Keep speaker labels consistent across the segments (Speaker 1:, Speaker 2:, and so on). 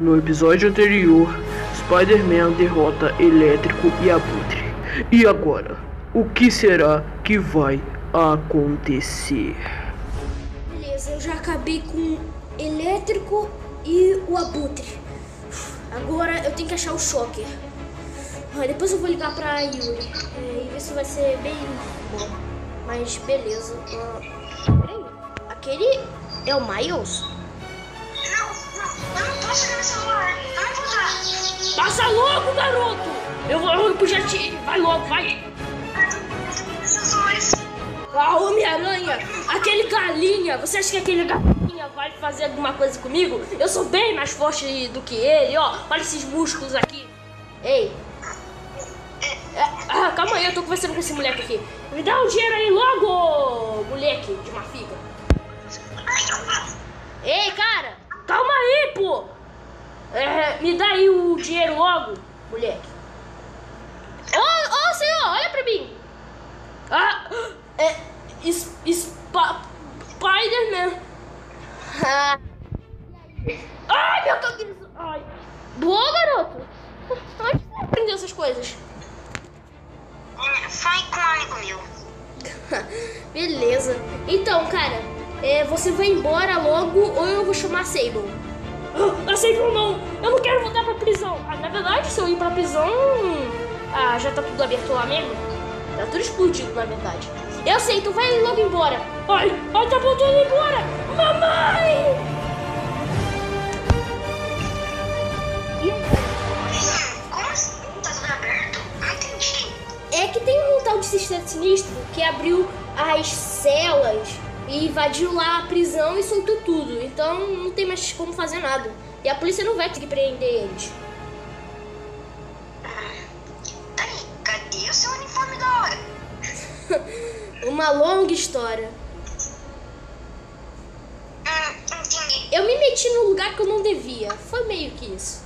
Speaker 1: No episódio anterior, Spider-Man derrota Elétrico e Abutre. E agora, o que será que vai acontecer?
Speaker 2: Beleza, eu já acabei com Elétrico e o Abutre. Agora eu tenho que achar o Shocker. Ah, depois eu vou ligar pra Yuri é, e se vai ser bem bom. Mas beleza. Ah, peraí, aquele é o Miles? Passa logo, garoto! Eu vou, eu vou jet. Vai logo, vai! Ah, Homem-Aranha! Aquele galinha! Você acha que aquele galinha vai fazer alguma coisa comigo? Eu sou bem mais forte do que ele, ó! Olha esses músculos aqui! Ei! É, ah, calma aí, eu tô conversando com esse moleque aqui. Me dá o dinheiro aí logo, moleque de uma figa. Logo, moleque. Ô, ô, senhor, olha pra mim! Ah, é. Spa- Spider-Man. Ah. Ai, meu cabeça. Ai. Boa, garoto. Onde você aprendeu essas coisas?
Speaker 3: É, Foi com um amigo meu.
Speaker 2: Beleza. Então, cara, é, você vai embora logo ou eu vou chamar a Sable? A Sable não! Eu não quero voltar pra prisão. Ah, na verdade, se eu ir pra prisão. Ah, já tá tudo aberto lá mesmo? Tá tudo explodido, na verdade. Eu sei, então vai logo embora. Ai, ai, tá voltando embora! Mamãe! É que tem um tal de Sexteto Sinistro que abriu as celas e invadiu lá a prisão e soltou tudo. Então não tem mais como fazer nada. E a polícia não vai conseguir prender eles.
Speaker 3: Peraí, cadê o seu uniforme da hora?
Speaker 2: Uma longa história.
Speaker 3: Hum.
Speaker 2: Eu me meti num lugar que eu não devia. Foi meio que isso.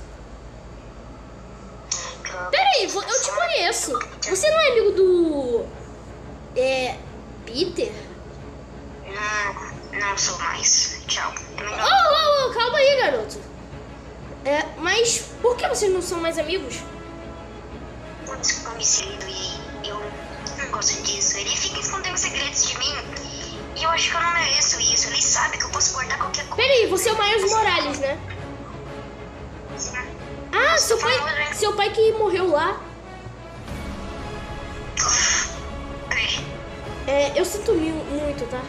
Speaker 2: Peraí, eu te conheço. Você não é amigo do. É. Peter?
Speaker 3: Não, não sou mais. Tchau.
Speaker 2: Oh, oh, oh, calma aí, garoto. É, mas por que vocês não são mais amigos?
Speaker 3: Putz, seguindo e eu não gosto disso. Ele fica escondendo segredos de mim. E eu acho que eu não mereço isso. Ele sabe que eu posso guardar qualquer coisa.
Speaker 2: Peraí, você é o Miles Morales, né? Ah, seu pai, seu pai que morreu lá.
Speaker 3: É,
Speaker 2: É, eu sinto muito, tá?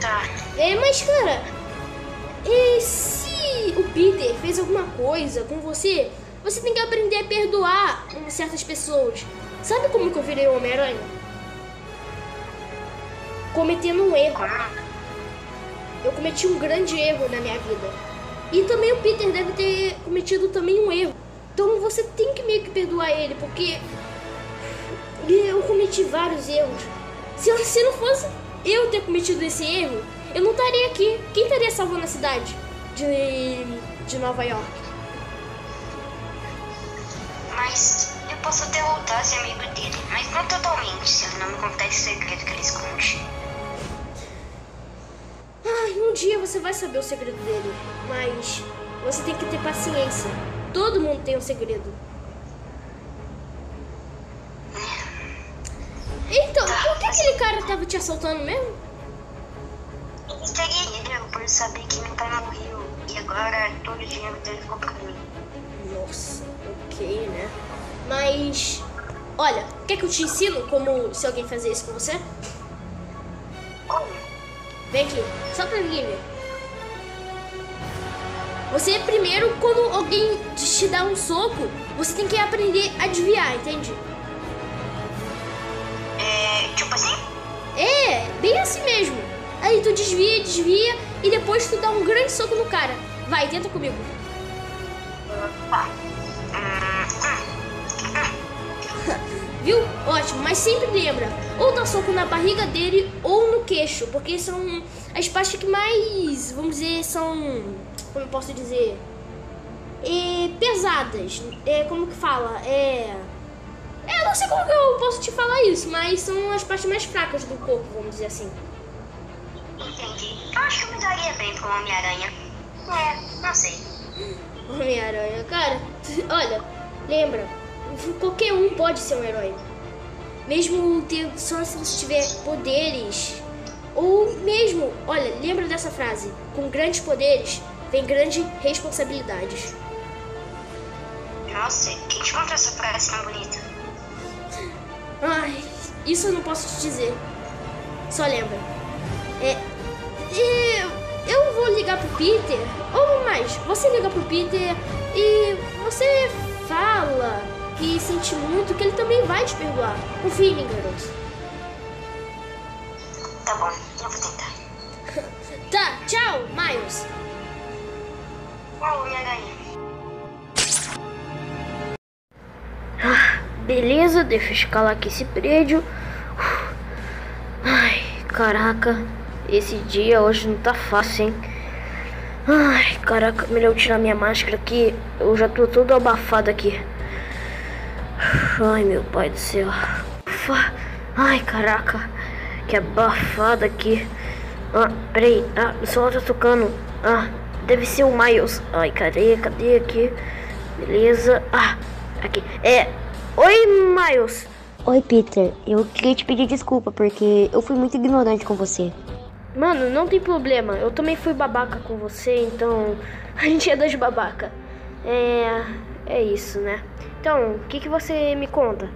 Speaker 3: Tá.
Speaker 2: É, mas cara, e se o Peter fez alguma coisa com você, você tem que aprender a perdoar certas pessoas. Sabe como que eu virei o Homem-Aranha? Cometendo um erro. Eu cometi um grande erro na minha vida. E também o Peter deve ter cometido também um erro. Então você tem que meio que perdoar ele, porque eu cometi vários erros. Se, se não fosse eu ter cometido esse erro, eu não estaria aqui. Quem estaria salvando a cidade de, de Nova York?
Speaker 3: Mas eu posso até voltar a ser amigo dele. Mas não totalmente, se ele não me contar esse segredo que ele esconde.
Speaker 2: Ai, um dia você vai saber o segredo dele, mas você tem que ter paciência. Todo mundo tem um segredo. Então, por que aquele cara tava te assaltando mesmo?
Speaker 3: Eu peguei ele por saber que meu pai morreu. E agora todo o dinheiro dele ficou pra mim.
Speaker 2: Nossa, ok, né? Mas, olha, quer que eu te ensino como se alguém fazer isso com você?
Speaker 3: Como?
Speaker 2: Vem aqui, só pra ninguém ver. Você primeiro, quando alguém te dá um soco, você tem que aprender a desviar, entende? Bem assim mesmo. Aí tu desvia, desvia e depois tu dá um grande soco no cara. Vai, tenta comigo. Viu? Ótimo, mas sempre lembra, ou dá soco na barriga dele ou no queixo, porque são as partes que mais, vamos dizer, são, como eu posso dizer, é, pesadas. É, como que fala? É, eu não sei como que eu posso te falar isso, mas são as partes mais fracas do corpo, vamos dizer assim.
Speaker 3: Entendi. Eu acho que eu me daria bem com o Homem-Aranha. É, não sei.
Speaker 4: Homem-Aranha, cara, olha, lembra, qualquer um pode ser um herói. Mesmo ter, só se tiver poderes. Ou mesmo, olha, lembra dessa frase: com grandes poderes vem grandes responsabilidades.
Speaker 3: Nossa, quem te contou essa frase tão bonita?
Speaker 4: Isso eu não posso te dizer. Só lembra. É. E eu vou ligar pro Peter. Ou mais, você liga pro Peter e você fala que sente muito que ele também vai te perdoar. Confie em mim, garoto.
Speaker 3: Tá bom, eu vou tentar.
Speaker 4: Tá, tchau, Miles.
Speaker 3: Minha galinha.
Speaker 2: Beleza, deixa eu escalar aqui esse prédio. Ai, caraca. Esse dia hoje não tá fácil, hein? Ai, caraca, melhor eu tirar minha máscara aqui. Eu já tô todo abafado aqui. Ai, meu pai do céu. Ufa. Ai, caraca. Que abafado aqui. Ah, peraí. Ah, o celular tá tocando. Ah, deve ser o Miles. Ai, cadê? Cadê aqui? Beleza. Ah, aqui. É. Oi, Miles.
Speaker 5: Oi, Peter. Eu queria te pedir desculpa porque eu fui muito ignorante com você.
Speaker 2: Mano, não tem problema. Eu também fui babaca com você, então a gente é dois babaca. É. É isso, né? Então, o que, que você me conta?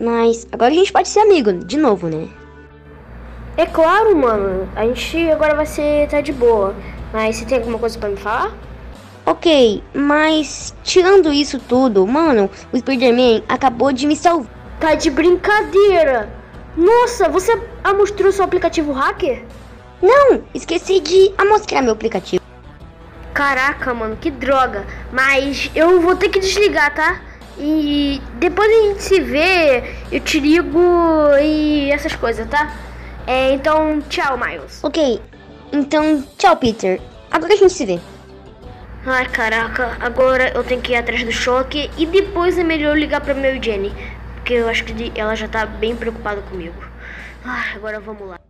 Speaker 5: Mas agora a gente pode ser amigo, de novo, né?
Speaker 2: É claro, mano. A gente agora vai ser tá de boa. Mas você tem alguma coisa pra me falar?
Speaker 5: Ok, mas tirando isso tudo, mano, o Spider-Man acabou de me salvar.
Speaker 2: Tá de brincadeira! Nossa, você mostrou seu aplicativo hacker?
Speaker 5: Não, esqueci de mostrar meu aplicativo.
Speaker 2: Caraca, mano, que droga. Mas eu vou ter que desligar, tá? E depois a gente se vê, eu te ligo e essas coisas, tá? É, então, tchau, Miles.
Speaker 5: Ok, então tchau, Peter. Agora a gente se vê.
Speaker 2: Ai, caraca, agora eu tenho que ir atrás do choque e depois é melhor ligar pra Mary Jenny, porque eu acho que ela já tá bem preocupada comigo. Ai, agora vamos lá.